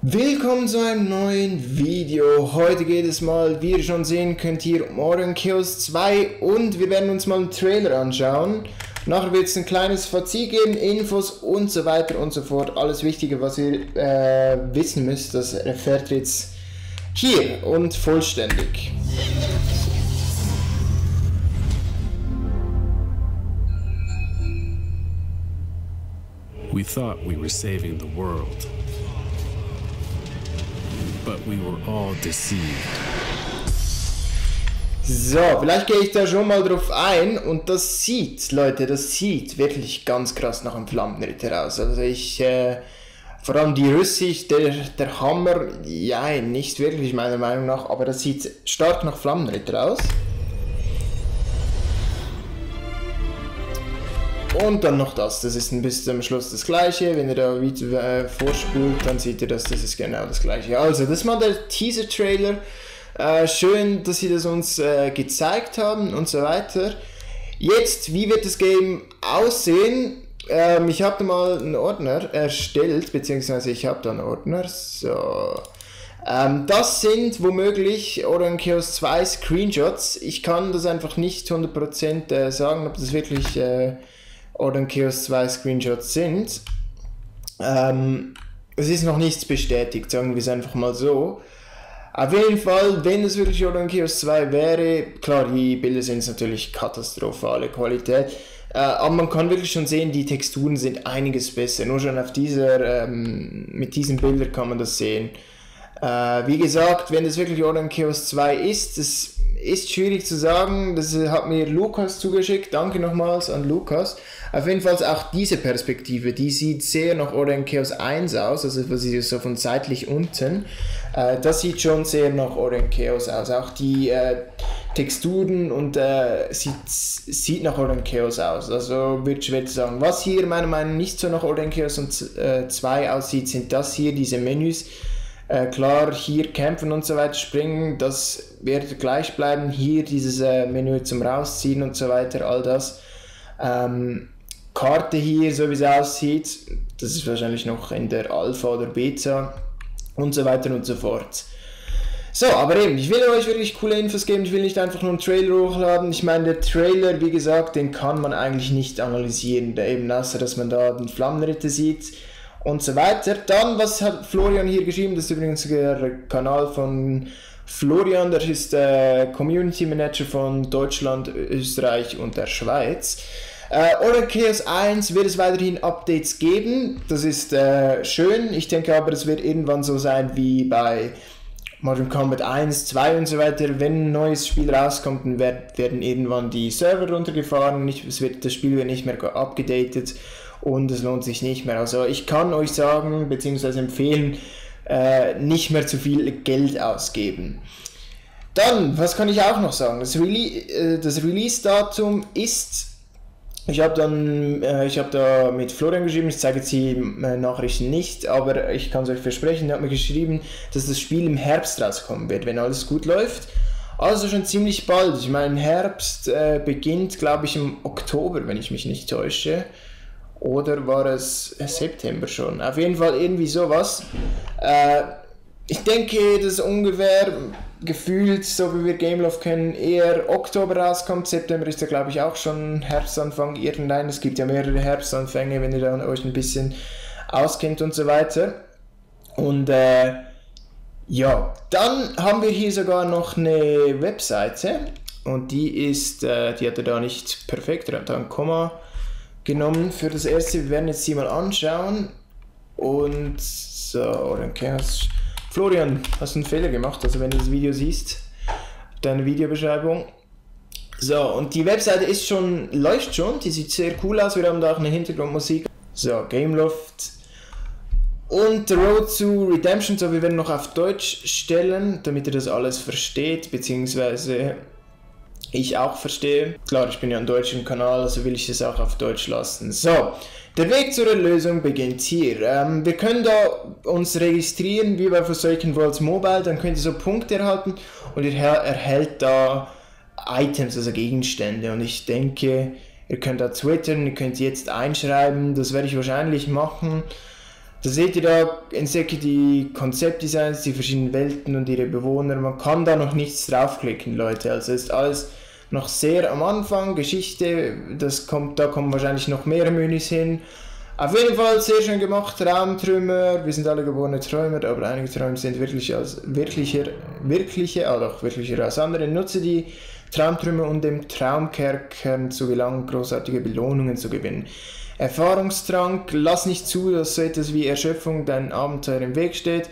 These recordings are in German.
Willkommen zu einem neuen Video. Heute geht es mal, wie ihr schon sehen könnt, hier um Orion Kills 2 und wir werden uns mal einen Trailer anschauen. Nachher wird es ein kleines Fazit geben, Infos und so weiter und so fort. Alles Wichtige, was ihr äh, wissen müsst, das erfährt jetzt hier und vollständig. We thought we were saving the world. But we were all deceived. So, vielleicht gehe ich da schon mal drauf ein und das sieht, Leute, das sieht wirklich ganz krass nach einem Flammenritter aus. Also ich, äh, vor allem die Rüssig, der, der Hammer, ja, nicht wirklich meiner Meinung nach, aber das sieht stark nach Flammenritter aus. Und dann noch das, das ist bis zum Schluss das gleiche. Wenn ihr da wieder äh, vorspult, dann seht ihr, dass das ist genau das gleiche. Also, das mal der Teaser-Trailer. Äh, schön, dass sie das uns äh, gezeigt haben und so weiter. Jetzt, wie wird das Game aussehen? Ähm, ich habe da mal einen Ordner erstellt, beziehungsweise ich habe da einen Ordner. So. Ähm, das sind womöglich Orion Chaos 2 Screenshots. Ich kann das einfach nicht 100% äh, sagen, ob das wirklich äh, Orion Chaos 2 Screenshots sind. Ähm, es ist noch nichts bestätigt, sagen wir es einfach mal so. Auf jeden Fall, wenn es wirklich Orion Chaos 2 wäre, klar, die Bilder sind natürlich katastrophale Qualität, äh, aber man kann wirklich schon sehen, die Texturen sind einiges besser. Nur schon auf dieser, ähm, mit diesen Bildern kann man das sehen. Äh, wie gesagt, wenn es wirklich Orion Chaos 2 ist, das ist schwierig zu sagen. Das hat mir Lukas zugeschickt. Danke nochmals an Lukas. Auf jeden Fall auch diese Perspektive, die sieht sehr nach Orion Chaos 1 aus, also was ist so von seitlich unten. Äh, das sieht schon sehr nach Orion Chaos aus. Auch die äh, Texturen und äh, sieht, sieht nach Orion Chaos aus. Also ich schwer zu sagen. Was hier meiner Meinung nach nicht so nach Orion Chaos 2 äh, aussieht, sind das hier, diese Menüs. Äh, klar, hier kämpfen und so weiter, springen, das wird gleich bleiben. Hier dieses äh, Menü zum Rausziehen und so weiter, all das. Ähm, Karte hier, so wie es aussieht, das ist wahrscheinlich noch in der Alpha oder Beta und so weiter und so fort. So, aber eben, ich will euch wirklich coole Infos geben, ich will nicht einfach nur einen Trailer hochladen. Ich meine, der Trailer, wie gesagt, den kann man eigentlich nicht analysieren, eben außer dass man da den Flammenritter sieht und so weiter. Dann, was hat Florian hier geschrieben? Das ist übrigens der Kanal von Florian, der ist der Community Manager von Deutschland, Österreich und der Schweiz. Äh, Oracle Chaos 1 wird es weiterhin Updates geben, das ist äh, schön. Ich denke aber, es wird irgendwann so sein wie bei Modern Combat 1, 2 und so weiter. Wenn ein neues Spiel rauskommt, dann werden irgendwann die Server runtergefahren, nicht, es wird, das Spiel wird nicht mehr abgedatet und es lohnt sich nicht mehr. Also ich kann euch sagen bzw. empfehlen, äh, nicht mehr zu viel Geld ausgeben. Dann, was kann ich auch noch sagen? Das, Rele äh, das Release-Datum ist ich habe dann, äh, ich habe da mit Florian geschrieben, ich zeige jetzt die äh, Nachrichten nicht, aber ich kann es euch versprechen, er hat mir geschrieben, dass das Spiel im Herbst rauskommen wird, wenn alles gut läuft. Also schon ziemlich bald. Ich meine, Herbst äh, beginnt, glaube ich, im Oktober, wenn ich mich nicht täusche. Oder war es September schon? Auf jeden Fall irgendwie sowas. Äh, ich denke, dass ungefähr gefühlt, so wie wir Gameloft kennen, eher Oktober rauskommt. September ist ja, glaube ich, auch schon Herbstanfang irgendein. Es gibt ja mehrere Herbstanfänge, wenn ihr dann euch ein bisschen auskennt und so weiter. Und äh, ja, dann haben wir hier sogar noch eine Webseite und die ist, äh, die hat er da nicht perfekt, er hat da ein Komma genommen für das erste. Wir werden jetzt die mal anschauen und so, dann kannst Florian, hast du einen Fehler gemacht? Also wenn du das Video siehst, deine Videobeschreibung. So, und die Webseite ist schon, läuft schon, die sieht sehr cool aus. Wir haben da auch eine Hintergrundmusik. So, Gameloft. Und The Road to Redemption, so wir werden noch auf Deutsch stellen, damit ihr das alles versteht, beziehungsweise ich auch verstehe. Klar, ich bin ja ein deutscher Kanal, also will ich es auch auf Deutsch lassen. So, der Weg zur Lösung beginnt hier. Ähm, wir können da uns registrieren, wie bei Forsaken Worlds Mobile, dann könnt ihr so Punkte erhalten und ihr erhält da Items, also Gegenstände. Und ich denke, ihr könnt da twittern, ihr könnt jetzt einschreiben, das werde ich wahrscheinlich machen. Da seht ihr da in Säcke die Konzeptdesigns, die verschiedenen Welten und ihre Bewohner. Man kann da noch nichts draufklicken, Leute. Also ist alles noch sehr am Anfang. Geschichte, das kommt, da kommen wahrscheinlich noch mehr Menüs hin. Auf jeden Fall sehr schön gemacht, Traumtrümmer. Wir sind alle geborene Träumer, aber einige Träume sind wirklich als wirklicher, wirkliche, also wirklicher als andere. Nutze die Traumtrümmer, um dem Traumkerkern zu gelangen, großartige Belohnungen zu gewinnen. Erfahrungstrank, lass nicht zu, dass so etwas wie Erschöpfung dein Abenteuer im Weg steht.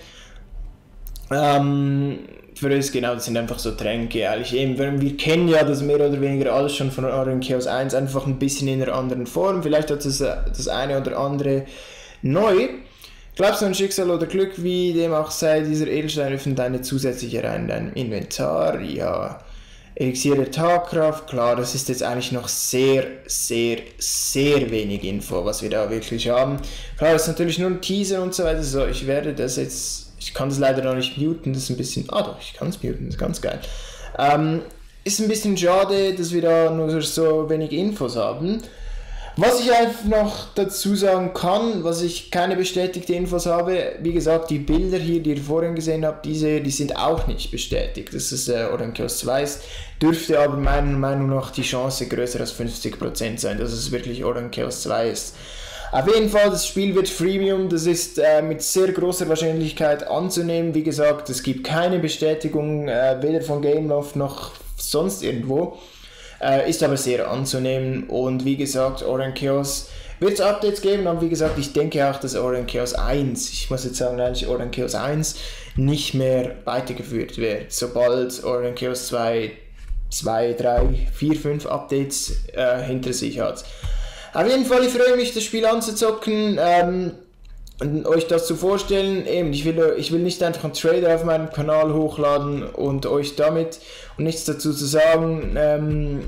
Ähm, für uns genau, das sind einfach so Tränke, eigentlich eben, wir kennen ja das mehr oder weniger alles schon von Orion Chaos 1, einfach ein bisschen in einer anderen Form, vielleicht hat es das eine oder andere neu. Glaubst du an Schicksal oder Glück, wie dem auch sei, dieser Edelstein öffnet eine zusätzliche Reihe in deinem Inventar? Ja. Elixier der Tagkraft, klar, das ist jetzt eigentlich noch sehr, sehr, sehr wenig Info, was wir da wirklich haben. Klar, das ist natürlich nur ein Teaser und so weiter, so, ich werde das jetzt, ich kann das leider noch nicht muten, das ist ein bisschen, ah doch, ich kann es muten, das ist ganz geil. Ähm, ist ein bisschen schade, dass wir da nur so wenig Infos haben. Was ich einfach noch dazu sagen kann, was ich keine bestätigte Infos habe, wie gesagt, die Bilder hier, die ihr vorhin gesehen habt, diese, die sind auch nicht bestätigt. Das ist äh, Orankios 2 ist, dürfte aber meiner Meinung nach die Chance größer als 50% sein, dass es wirklich Orankios 2 ist. Auf jeden Fall, das Spiel wird Freemium, das ist äh, mit sehr großer Wahrscheinlichkeit anzunehmen. Wie gesagt, es gibt keine Bestätigung, äh, weder von Gameloft noch sonst irgendwo. Äh, ist aber sehr anzunehmen und wie gesagt, Orange Chaos wird es Updates geben, aber wie gesagt, ich denke auch, dass Orange Chaos 1, ich muss jetzt sagen, eigentlich Orange Chaos 1 nicht mehr weitergeführt wird, sobald Orange Chaos 2, 2, 3, 4, 5 Updates äh, hinter sich hat. Auf jeden Fall, ich freue mich, das Spiel anzuzocken. Ähm, und euch das zu vorstellen, eben, ich will, ich will nicht einfach einen Trailer auf meinem Kanal hochladen und euch damit und nichts dazu zu sagen ähm,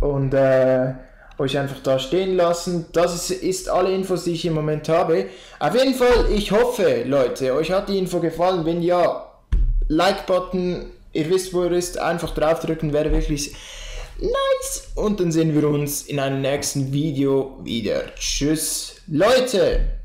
und äh, euch einfach da stehen lassen. Das ist, ist alle Infos, die ich im Moment habe. Auf jeden Fall, ich hoffe, Leute, euch hat die Info gefallen. Wenn ja, Like-Button, ihr wisst, wo er ist, einfach draufdrücken, wäre wirklich nice. Und dann sehen wir uns in einem nächsten Video wieder. Tschüss, Leute!